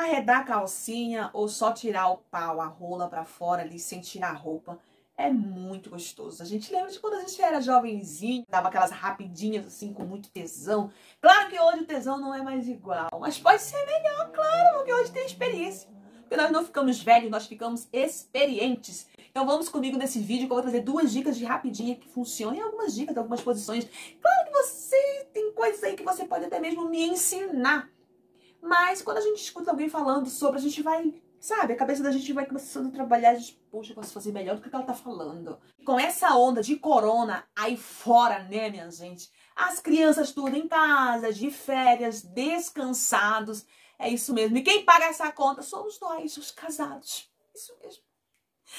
arredar a calcinha ou só tirar o pau, a rola pra fora ali sem tirar a roupa. É muito gostoso. A gente lembra de quando a gente era jovenzinho, dava aquelas rapidinhas assim com muito tesão. Claro que hoje o tesão não é mais igual, mas pode ser melhor, claro, porque hoje tem experiência. Porque nós não ficamos velhos, nós ficamos experientes. Então vamos comigo nesse vídeo que eu vou trazer duas dicas de rapidinha que funcionam e algumas dicas, algumas posições. Claro que você tem coisas aí que você pode até mesmo me ensinar. Mas quando a gente escuta alguém falando sobre, a gente vai, sabe, a cabeça da gente vai começando a trabalhar, a gente, poxa, eu posso fazer melhor do que ela tá falando. Com essa onda de corona aí fora, né, minha gente? As crianças tudo em casa, de férias, descansados. É isso mesmo. E quem paga essa conta somos nós, os casados. Isso mesmo.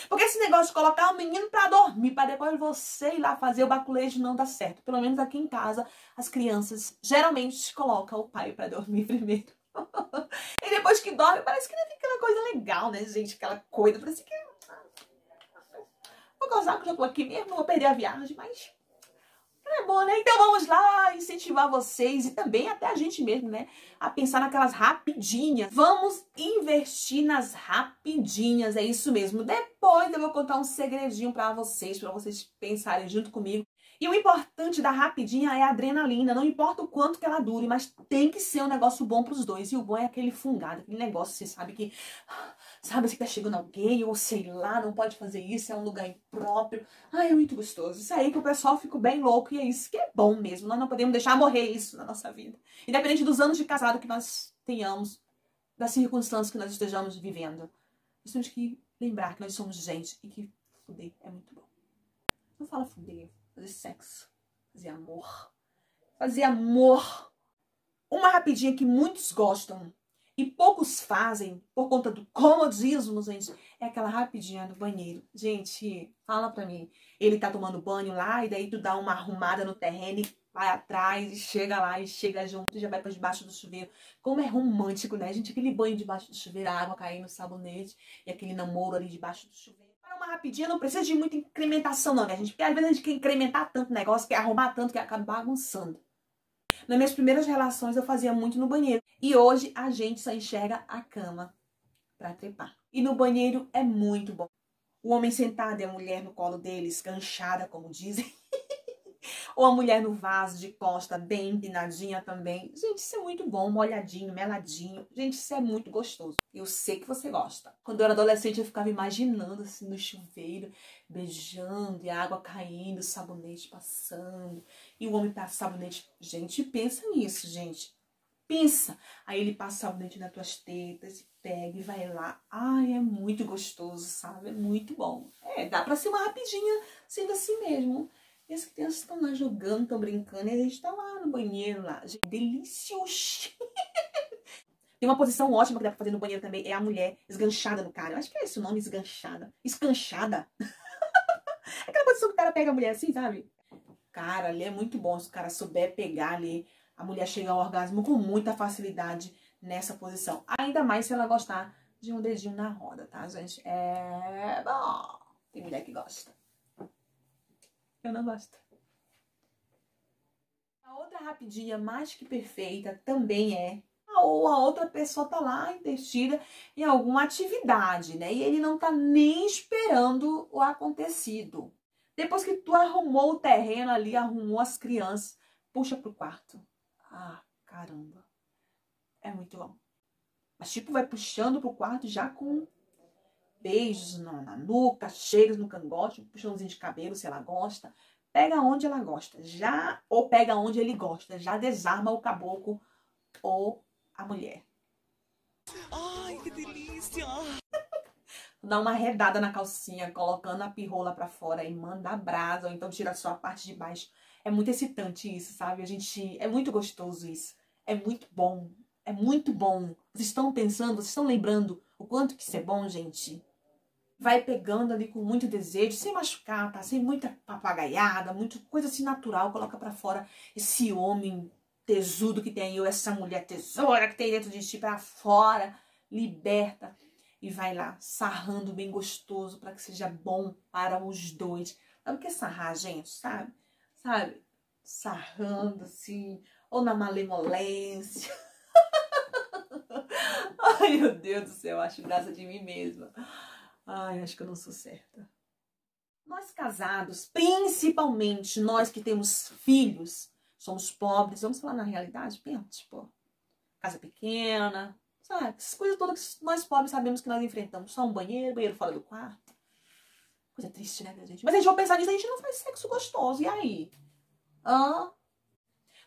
Porque esse negócio de colocar o menino para dormir, para depois você ir lá fazer o baculejo, não dá certo. Pelo menos aqui em casa, as crianças geralmente colocam o pai para dormir primeiro. e depois que dorme, parece que não fica aquela coisa legal, né, gente? Aquela coisa, parece que. Vou causar que eu tô aqui mesmo, vou perder a viagem, mas. É bom, né? Então vamos lá incentivar vocês e também até a gente mesmo, né? A pensar naquelas rapidinhas. Vamos investir nas rapidinhas, é isso mesmo. Depois eu vou contar um segredinho para vocês, para vocês pensarem junto comigo e o importante da rapidinha é a adrenalina. Não importa o quanto que ela dure, mas tem que ser um negócio bom pros dois. E o bom é aquele fungado, aquele negócio, você sabe que. Sabe se tá chegando alguém, ou sei lá, não pode fazer isso, é um lugar impróprio. Ai, é muito gostoso. Isso aí que o pessoal fica bem louco e é isso que é bom mesmo. Nós não podemos deixar morrer isso na nossa vida. Independente dos anos de casado que nós tenhamos, das circunstâncias que nós estejamos vivendo. Nós temos que lembrar que nós somos gente e que fuder é muito bom. Não fala fuder, fazer sexo, fazer amor. Fazer amor. Uma rapidinha que muitos gostam e poucos fazem por conta do comodismo, gente, é aquela rapidinha do banheiro. Gente, fala pra mim. Ele tá tomando banho lá e daí tu dá uma arrumada no terreno e vai atrás e chega lá e chega junto e já vai para debaixo do chuveiro. Como é romântico, né, gente? Aquele banho debaixo do chuveiro, a água caindo, sabonete e aquele namoro ali debaixo do chuveiro uma rapidinha, não precisa de muita incrementação não, né, gente? Porque às vezes a gente quer incrementar tanto o negócio, quer arrumar tanto que acaba bagunçando. Nas minhas primeiras relações eu fazia muito no banheiro. E hoje a gente só enxerga a cama para trepar. E no banheiro é muito bom. O homem sentado e a mulher no colo dele, esganchada, como dizem. Ou a mulher no vaso de costa, bem empinadinha também. Gente, isso é muito bom, molhadinho, meladinho. Gente, isso é muito gostoso. Eu sei que você gosta. Quando eu era adolescente, eu ficava imaginando assim no chuveiro, beijando, e a água caindo, o sabonete passando, e o homem passa sabonete. Gente, pensa nisso, gente. Pensa. Aí ele passa sabonete nas tuas tetas, pega e vai lá. Ai, é muito gostoso, sabe? É muito bom. É, dá pra ser uma rapidinha sendo assim mesmo. E as crianças estão lá jogando, estão brincando, e a gente tá lá no banheiro, lá. Gente, delicioso! Tem uma posição ótima que dá pra fazer no banheiro também, é a mulher esganchada no cara. Eu acho que é esse o nome, esganchada. Escanchada. Aquela posição que o cara pega a mulher assim, sabe? Cara, ali é muito bom se o cara souber pegar ali. A mulher chega ao orgasmo com muita facilidade nessa posição. Ainda mais se ela gostar de um dedinho na roda, tá, gente? É bom. Tem mulher que gosta. Eu não gosto. A outra rapidinha mais que perfeita também é ou a outra pessoa tá lá investida em alguma atividade, né? E ele não tá nem esperando o acontecido. Depois que tu arrumou o terreno ali, arrumou as crianças, puxa pro quarto. Ah, caramba. É muito bom. Mas tipo, vai puxando pro quarto já com beijos na, nuca, cheiros no cangote, um puxãozinho de cabelo se ela gosta. Pega onde ela gosta, já ou pega onde ele gosta, já desarma o caboclo ou a mulher. Ai, que delícia! Dá uma redada na calcinha, colocando a pirrola para fora e manda brasa, ou então tira só a parte de baixo. É muito excitante isso, sabe? A gente é muito gostoso isso. É muito bom. É muito bom. Vocês estão pensando, vocês estão lembrando o quanto que isso é bom, gente? Vai pegando ali com muito desejo, sem machucar, tá? Sem muita papagaiada, muito coisa assim natural, coloca para fora esse homem tesudo que tem aí, ou essa mulher tesoura que tem dentro de ti para fora, liberta e vai lá sarrando bem gostoso para que seja bom para os dois. Sabe o que é sarrar, gente? Sabe? Sabe? Sarrando assim, ou na malemolência. Ai, meu Deus do céu, acho graça de mim mesma. Ai, acho que eu não sou certa. Nós casados, principalmente nós que temos filhos, somos pobres, vamos falar na realidade, tipo, casa pequena, sabe? Essas coisas todas que nós pobres sabemos que nós enfrentamos. Só um banheiro, banheiro fora do quarto. Coisa triste, né, minha gente? Mas a gente vai pensar nisso, a gente não faz sexo gostoso. E aí? Hã?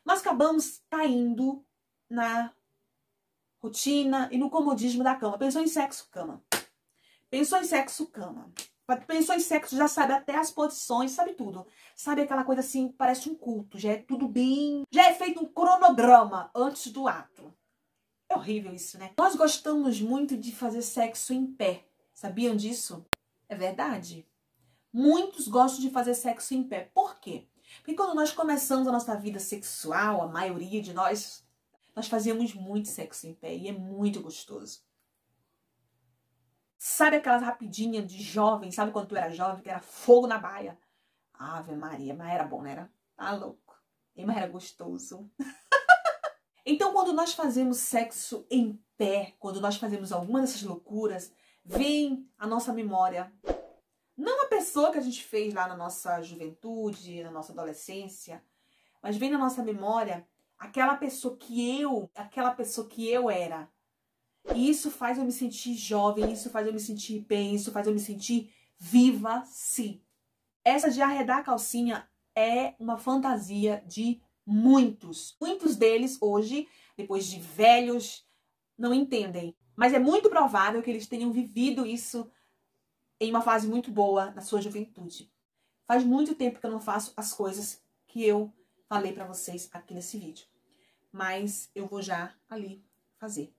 Nós acabamos caindo na rotina e no comodismo da cama. Pensou em sexo, cama. Pensou em sexo, cama. Pensou em sexo, já sabe até as posições, sabe tudo. Sabe aquela coisa assim, parece um culto, já é tudo bem. Já é feito um cronograma antes do ato. É horrível isso, né? Nós gostamos muito de fazer sexo em pé. Sabiam disso? É verdade? Muitos gostam de fazer sexo em pé. Por quê? Porque quando nós começamos a nossa vida sexual, a maioria de nós, nós fazíamos muito sexo em pé e é muito gostoso. Sabe aquelas rapidinhas de jovem, sabe quando tu era jovem, que era fogo na baia? Ave Maria, mas era bom, não era? Tá louco. E mas era gostoso. então, quando nós fazemos sexo em pé, quando nós fazemos alguma dessas loucuras, vem a nossa memória não a pessoa que a gente fez lá na nossa juventude, na nossa adolescência, mas vem na nossa memória aquela pessoa que eu, aquela pessoa que eu era. Isso faz eu me sentir jovem, isso faz eu me sentir bem, isso faz eu me sentir viva, sim. Essa de arredar a calcinha é uma fantasia de muitos. Muitos deles hoje, depois de velhos, não entendem. Mas é muito provável que eles tenham vivido isso em uma fase muito boa na sua juventude. Faz muito tempo que eu não faço as coisas que eu falei para vocês aqui nesse vídeo. Mas eu vou já ali fazer.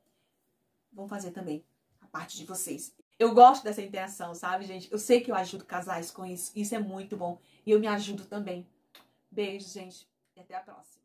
Vão fazer também a parte de vocês. Eu gosto dessa interação, sabe, gente? Eu sei que eu ajudo casais com isso. Isso é muito bom. E eu me ajudo também. Beijo, gente. E até a próxima.